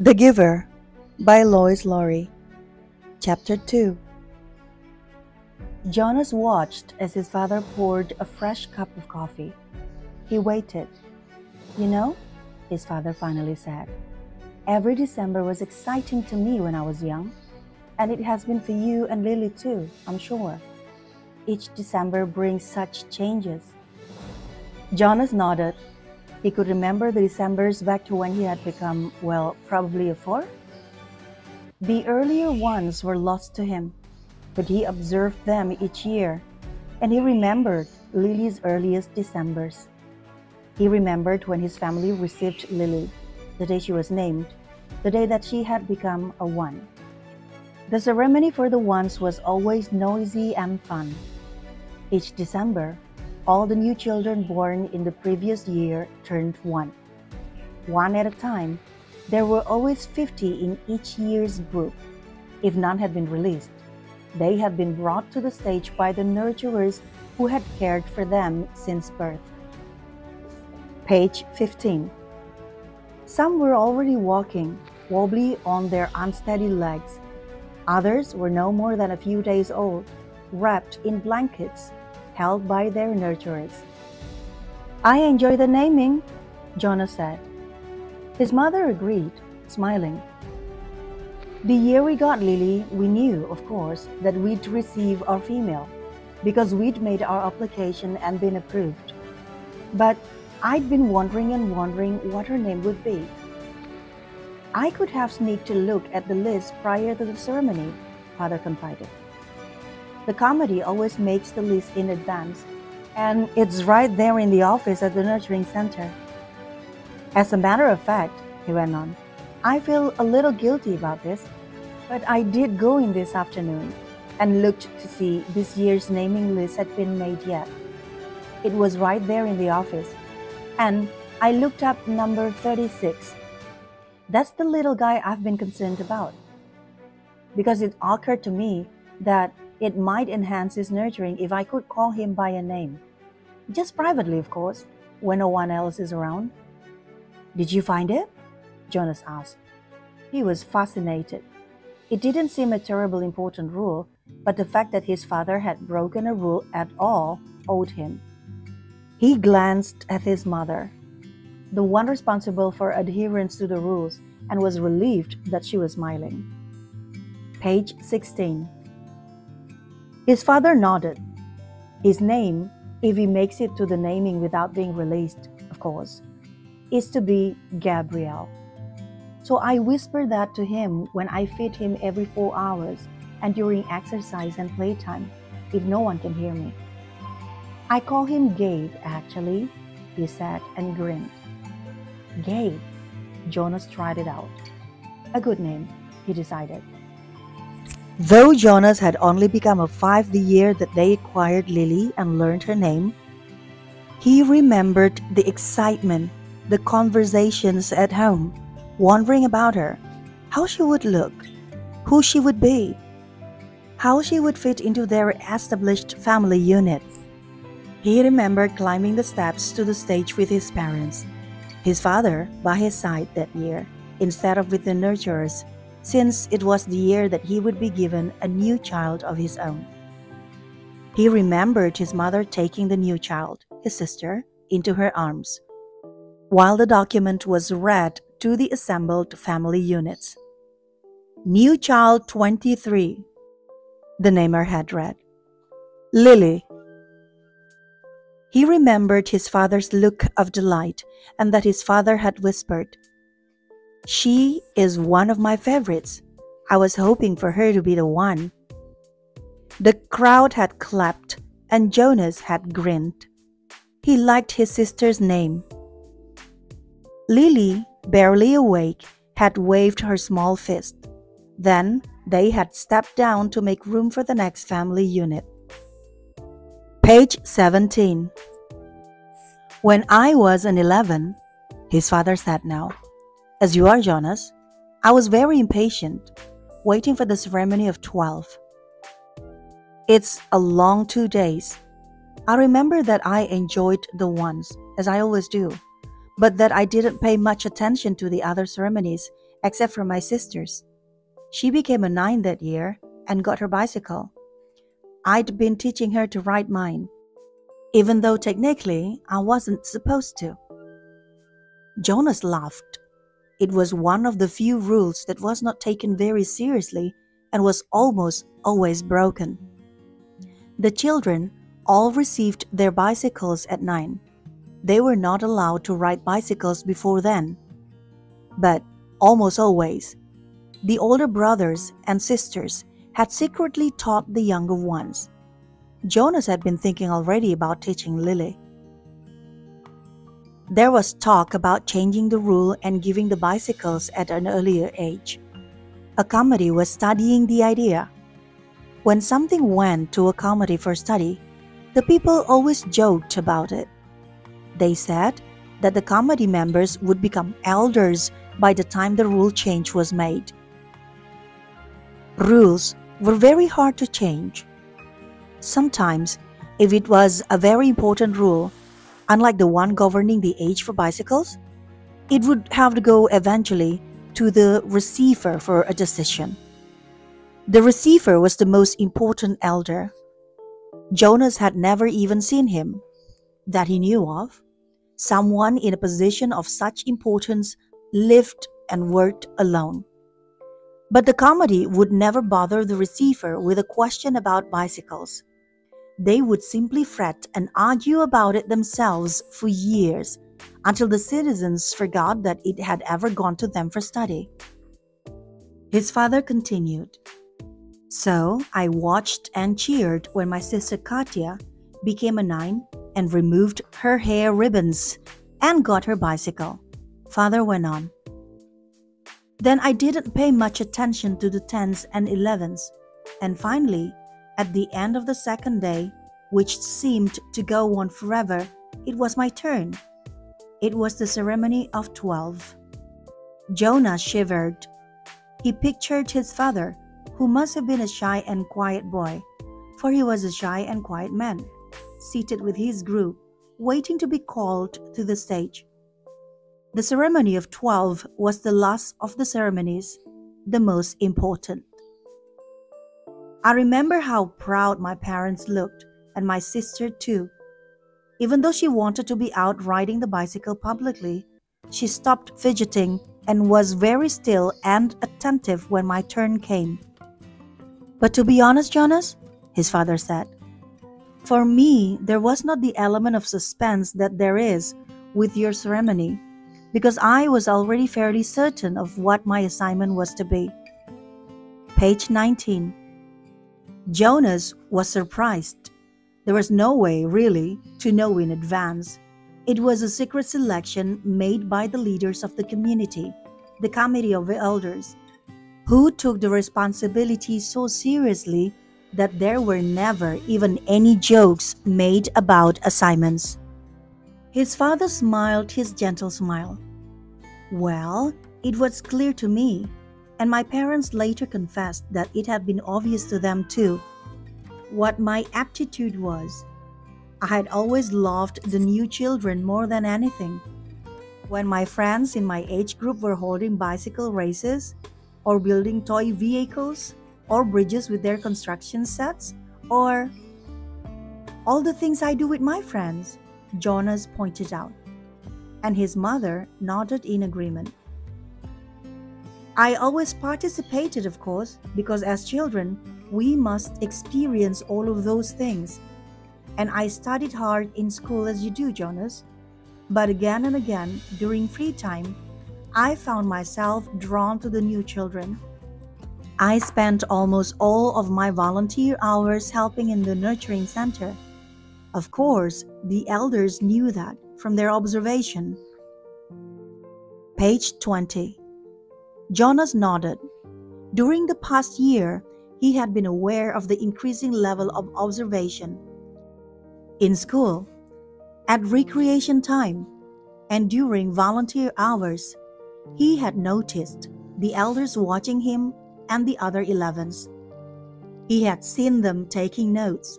The Giver by Lois Lowry. Chapter 2 Jonas watched as his father poured a fresh cup of coffee. He waited. You know, his father finally said, every December was exciting to me when I was young, and it has been for you and Lily too, I'm sure. Each December brings such changes. Jonas nodded he could remember the Decembers back to when he had become, well, probably a four. The earlier ones were lost to him, but he observed them each year, and he remembered Lily's earliest Decembers. He remembered when his family received Lily, the day she was named, the day that she had become a one. The ceremony for the ones was always noisy and fun. Each December, all the new children born in the previous year turned one. One at a time, there were always 50 in each year's group. If none had been released, they had been brought to the stage by the nurturers who had cared for them since birth. Page 15. Some were already walking, wobbly on their unsteady legs. Others were no more than a few days old, wrapped in blankets held by their nurturers. I enjoy the naming, Jonas said. His mother agreed, smiling. The year we got Lily, we knew, of course, that we'd receive our female because we'd made our application and been approved. But I'd been wondering and wondering what her name would be. I could have sneaked a look at the list prior to the ceremony, father confided. The comedy always makes the list in advance, and it's right there in the office at the nurturing center. As a matter of fact, he went on, I feel a little guilty about this, but I did go in this afternoon and looked to see this year's naming list had been made yet. It was right there in the office, and I looked up number 36. That's the little guy I've been concerned about. Because it occurred to me that it might enhance his nurturing if I could call him by a name. Just privately, of course, when no one else is around. Did you find it? Jonas asked. He was fascinated. It didn't seem a terribly important rule, but the fact that his father had broken a rule at all owed him. He glanced at his mother, the one responsible for adherence to the rules, and was relieved that she was smiling. Page 16. His father nodded. His name, if he makes it to the naming without being released, of course, is to be Gabriel. So I whisper that to him when I feed him every four hours and during exercise and playtime, if no one can hear me. I call him Gabe, actually, he said and grinned. Gabe, Jonas tried it out. A good name, he decided. Though Jonas had only become a five the year that they acquired Lily and learned her name, he remembered the excitement, the conversations at home, wondering about her, how she would look, who she would be, how she would fit into their established family unit. He remembered climbing the steps to the stage with his parents, his father by his side that year, instead of with the nurturers since it was the year that he would be given a new child of his own. He remembered his mother taking the new child, his sister, into her arms, while the document was read to the assembled family units. New Child 23, the namer had read. Lily. He remembered his father's look of delight and that his father had whispered, she is one of my favorites. I was hoping for her to be the one. The crowd had clapped, and Jonas had grinned. He liked his sister's name. Lily, barely awake, had waved her small fist. Then they had stepped down to make room for the next family unit. Page 17. When I was an 11, his father said now, as you are, Jonas, I was very impatient, waiting for the ceremony of 12. It's a long two days. I remember that I enjoyed the ones, as I always do, but that I didn't pay much attention to the other ceremonies except for my sisters. She became a nine that year and got her bicycle. I'd been teaching her to ride mine, even though technically I wasn't supposed to. Jonas laughed. It was one of the few rules that was not taken very seriously and was almost always broken. The children all received their bicycles at nine. They were not allowed to ride bicycles before then. But almost always, the older brothers and sisters had secretly taught the younger ones. Jonas had been thinking already about teaching Lily. There was talk about changing the rule and giving the bicycles at an earlier age. A committee was studying the idea. When something went to a committee for study, the people always joked about it. They said that the committee members would become elders by the time the rule change was made. Rules were very hard to change. Sometimes, if it was a very important rule, unlike the one governing the age for bicycles, it would have to go eventually to the receiver for a decision. The receiver was the most important elder. Jonas had never even seen him, that he knew of. Someone in a position of such importance lived and worked alone. But the comedy would never bother the receiver with a question about bicycles. They would simply fret and argue about it themselves for years until the citizens forgot that it had ever gone to them for study. His father continued So I watched and cheered when my sister Katya became a nine and removed her hair ribbons and got her bicycle. Father went on. Then I didn't pay much attention to the 10s and 11s, and finally, at the end of the second day, which seemed to go on forever, it was my turn. It was the ceremony of 12. Jonas shivered. He pictured his father, who must have been a shy and quiet boy, for he was a shy and quiet man, seated with his group, waiting to be called to the stage. The ceremony of 12 was the last of the ceremonies, the most important. I remember how proud my parents looked, and my sister too, even though she wanted to be out riding the bicycle publicly, she stopped fidgeting and was very still and attentive when my turn came. But to be honest, Jonas, his father said, for me, there was not the element of suspense that there is with your ceremony, because I was already fairly certain of what my assignment was to be. Page 19. Jonas was surprised there was no way, really, to know in advance. It was a secret selection made by the leaders of the community, the Committee of the Elders, who took the responsibility so seriously that there were never even any jokes made about assignments. His father smiled his gentle smile. Well, it was clear to me, and my parents later confessed that it had been obvious to them too what my aptitude was. I had always loved the new children more than anything. When my friends in my age group were holding bicycle races, or building toy vehicles, or bridges with their construction sets, or all the things I do with my friends, Jonas pointed out. And his mother nodded in agreement. I always participated, of course, because as children, we must experience all of those things. And I studied hard in school as you do, Jonas. But again and again, during free time, I found myself drawn to the new children. I spent almost all of my volunteer hours helping in the nurturing center. Of course, the elders knew that from their observation. Page 20. Jonas nodded. During the past year, he had been aware of the increasing level of observation. In school, at recreation time, and during volunteer hours, he had noticed the elders watching him and the other 11s. He had seen them taking notes.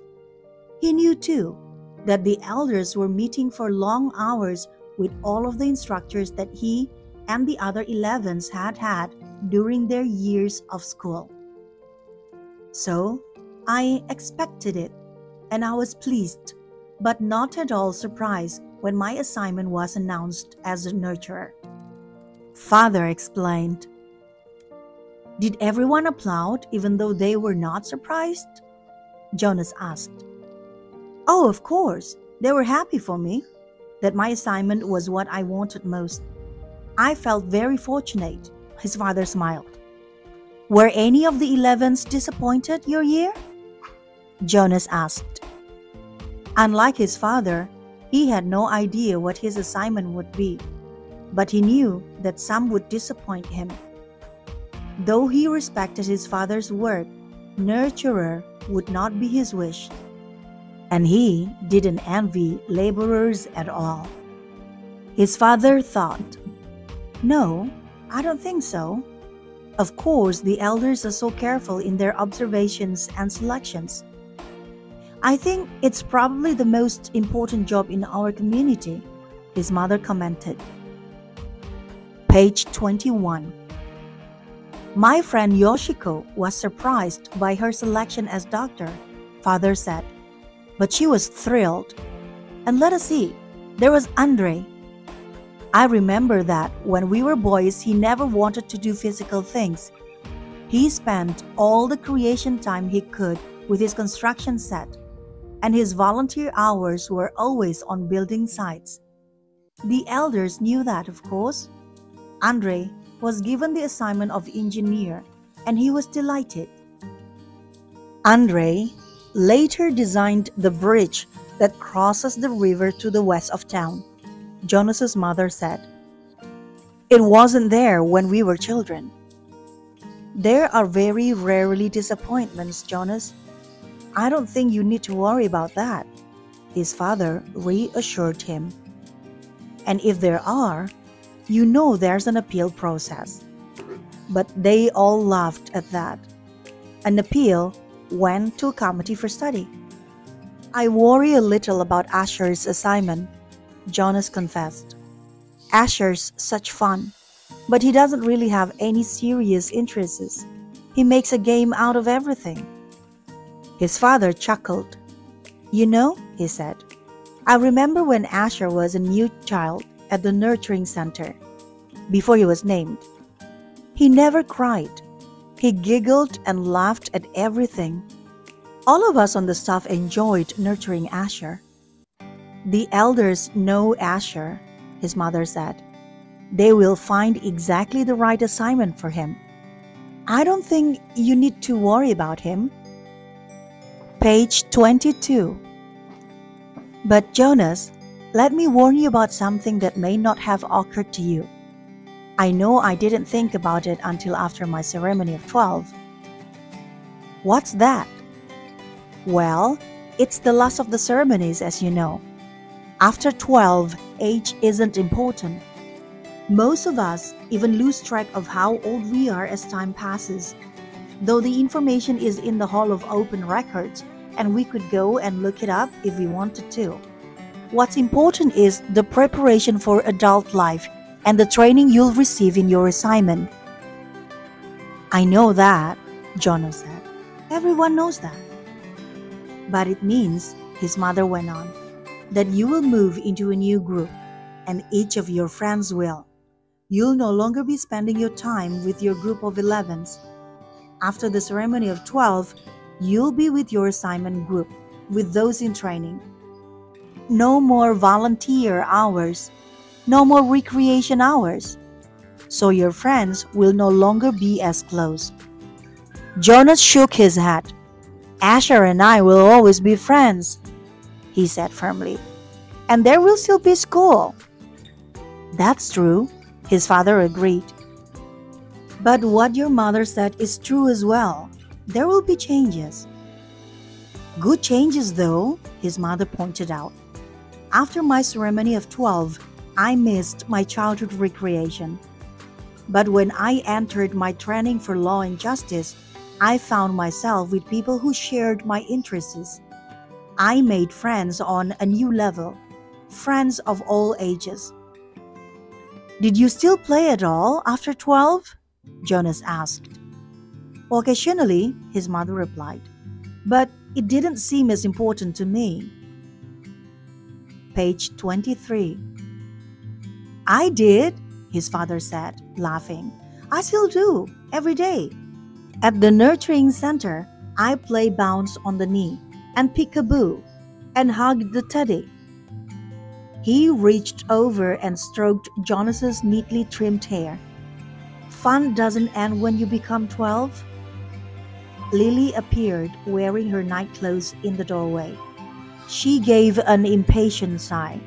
He knew too that the elders were meeting for long hours with all of the instructors that he and the other 11s had had during their years of school. So, I expected it, and I was pleased, but not at all surprised when my assignment was announced as a nurturer. Father explained. Did everyone applaud even though they were not surprised? Jonas asked. Oh, of course. They were happy for me that my assignment was what I wanted most. I felt very fortunate, his father smiled. Were any of the 11s disappointed your year? Jonas asked. Unlike his father, he had no idea what his assignment would be, but he knew that some would disappoint him. Though he respected his father's word, nurturer would not be his wish, and he didn't envy laborers at all. His father thought, No, I don't think so. Of course, the elders are so careful in their observations and selections. I think it's probably the most important job in our community, his mother commented. Page 21. My friend Yoshiko was surprised by her selection as doctor, father said, but she was thrilled. And let us see, there was Andre. I remember that when we were boys, he never wanted to do physical things. He spent all the creation time he could with his construction set, and his volunteer hours were always on building sites. The elders knew that, of course, Andre was given the assignment of engineer and he was delighted. Andre later designed the bridge that crosses the river to the west of town. Jonas's mother said, It wasn't there when we were children. There are very rarely disappointments, Jonas. I don't think you need to worry about that, his father reassured him. And if there are, you know there's an appeal process. But they all laughed at that. An appeal went to a committee for study. I worry a little about Asher's assignment, Jonas confessed. Asher's such fun, but he doesn't really have any serious interests. He makes a game out of everything. His father chuckled. You know, he said, I remember when Asher was a new child at the nurturing center before he was named. He never cried. He giggled and laughed at everything. All of us on the staff enjoyed nurturing Asher. The elders know Asher, his mother said. They will find exactly the right assignment for him. I don't think you need to worry about him. Page 22. But Jonas, let me warn you about something that may not have occurred to you. I know I didn't think about it until after my ceremony of 12. What's that? Well, it's the last of the ceremonies, as you know. After 12, age isn't important. Most of us even lose track of how old we are as time passes. Though the information is in the Hall of Open Records, and we could go and look it up if we wanted to. What's important is the preparation for adult life and the training you'll receive in your assignment. I know that, Jonas said. Everyone knows that. But it means, his mother went on, that you will move into a new group, and each of your friends will. You'll no longer be spending your time with your group of 11s. After the ceremony of 12, you'll be with your assignment group, with those in training. No more volunteer hours, no more recreation hours. So your friends will no longer be as close. Jonas shook his head. Asher and I will always be friends, he said firmly. And there will still be school. That's true, his father agreed. But what your mother said is true as well. There will be changes. Good changes, though, his mother pointed out. After my ceremony of 12, I missed my childhood recreation. But when I entered my training for law and justice, I found myself with people who shared my interests. I made friends on a new level, friends of all ages. Did you still play at all after 12? Jonas asked. Occasionally, his mother replied, but it didn't seem as important to me. Page 23. I did, his father said, laughing. I still do, every day. At the nurturing center, I play bounce on the knee and peekaboo and hugged the teddy. He reached over and stroked Jonas's neatly trimmed hair. Fun doesn't end when you become 12. Lily appeared wearing her night clothes in the doorway. She gave an impatient sigh.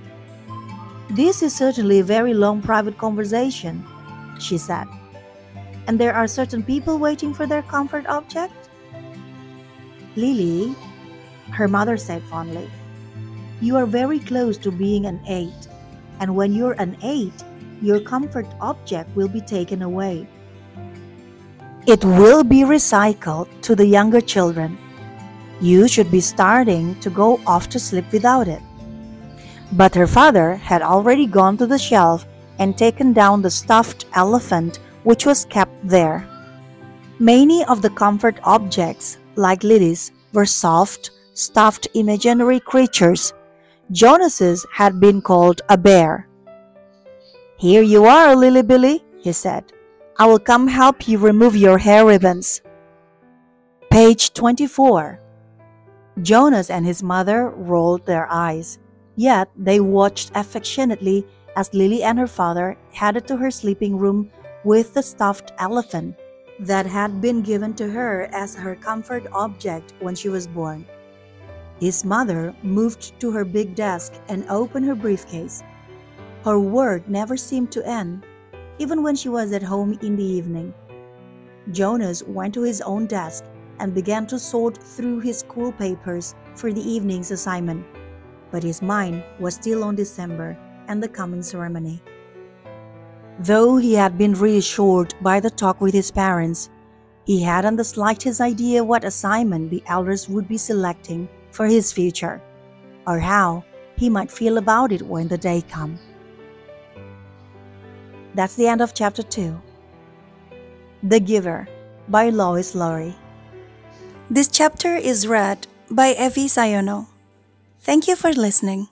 This is certainly a very long private conversation, she said. And there are certain people waiting for their comfort object? Lily, her mother said fondly, you are very close to being an eight, and when you're an eight, your comfort object will be taken away. It will be recycled to the younger children. You should be starting to go off to sleep without it. But her father had already gone to the shelf and taken down the stuffed elephant which was kept there. Many of the comfort objects, like Lily's, were soft, stuffed imaginary creatures. Jonas's had been called a bear. Here you are, Lily Billy, he said. I will come help you remove your hair ribbons. Page 24. Jonas and his mother rolled their eyes, yet they watched affectionately as Lily and her father headed to her sleeping room with the stuffed elephant that had been given to her as her comfort object when she was born. His mother moved to her big desk and opened her briefcase. Her work never seemed to end even when she was at home in the evening. Jonas went to his own desk and began to sort through his school papers for the evening's assignment, but his mind was still on December and the coming ceremony. Though he had been reassured by the talk with his parents, he hadn't the slightest idea what assignment the elders would be selecting for his future, or how he might feel about it when the day came. That's the end of chapter 2. The Giver by Lois Lowry. This chapter is read by Evi Sayono. Thank you for listening.